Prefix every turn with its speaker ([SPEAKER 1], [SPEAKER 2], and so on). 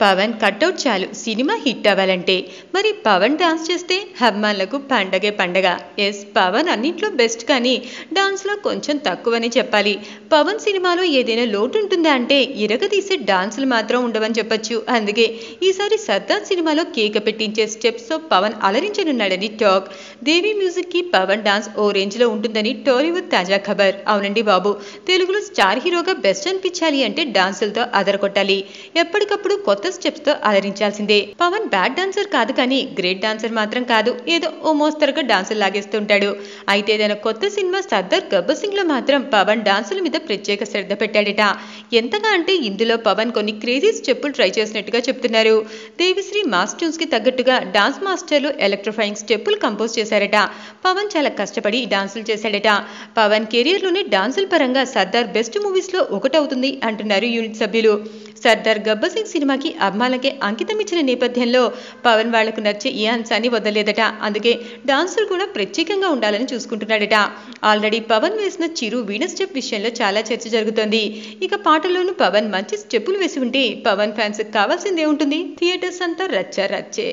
[SPEAKER 1] Pawan cutout చాలు సినిమా hit అవ్వాలంటే. మరి పవన్ డాన్స్ చేస్తే అభిమానులకు పండగే పండగ. ఎస్ పవన్ అన్నింట్లో బెస్ట్ కానీ డాన్స్లో కొంచెం తక్కువని చెప్పాలి. పవన్ సినిమాలో ఏదైనా లోటు ఉంటుందా అంటే ఇరగదీసే డాన్సులు మాత్రం ఉండవని చెప్పొచ్చు. అందుకే ఈసారి సర్దార్ సినిమాలో కేక పెట్టించే స్టెప్స్తో పవన్ అలరించనున్నాడని టాక్. దేవి మ్యూజిక్కి పవన్ డాన్స్ ఓ రేంజ్లో ఉంటుందని టాలీవుడ్ తాజా ఖబర్. అవునండి బాబు తెలుగులో స్టార్ హీరోగా బెస్ట్ అనిపించాలి అంటే డాన్సులతో అదరకొట్టాలి ఎప్పటికప్పుడు కొత్త స్టెప్స్తో అలరించాల్సిందే పవన్ బ్యాడ్ డాన్సర్ కాదు కానీ గ్రేట్ డాన్సర్ మాత్రం కాదు. ఏదో ఓ మోస్తరుగా డాన్సులు లాగేస్తుంటాడు. అయితే తన కొత్త సినిమా సర్దార్ గబ్బర్ సింగ్లో మాత్రం పవన్ డాన్సుల మీద ప్రత్యేక శ్రద్ధ పెట్టాడట. ఎంతగా అంటే ఇందులో పవన్ కొన్ని క్రేజీ స్టెప్పులు ట్రై చేసినట్టుగా చెప్తున్నారు. దేవిశ్రీ మాస్టూన్స్కి తగ్గట్టుగా డాన్స్ మాస్టర్లు ఎలక్ట్రిఫైయింగ్ స్టెప్పులు కంపోజ్ చేశారట. పవన్ చాలా కష్టపడి డాన్సులు చేశాడట. పవన్ కెరీర్లోనే డాన్సుల పరంగా సర్దార్ బెస్ట్ మూవీస్లో ఒకటవుతుంది అంటున్నారు యూనిట్ సభ్యులు. సర్దార్ గబ్బర్ సింగ్ సినిమాకి అభిమానులకే అంకితం ఇచ్చిన నేపథ్యంలో పవన్ వాళ్ళకు నచ్చే ఈ అంశాన్ని వదలలేదట. అందుకే డాన్సులు కూడా ప్రత్యేకంగా ఉండాలని చూసుకుంటున్నాడట. ఆల్రెడీ పవన్ వేసిన చిరు వీణ స్టెప్ విషయంలో చాలా చర్చ జరుగుతోంది. ఇక పాటల్లోనూ పవన్ మంచి స్టెప్పులు వేసి ఉంటే పవన్ ఫ్యాన్స్ కావాల్సిందే ఉంటుంది. థియేటర్స్ అంతా రచ్చ రచ్చే.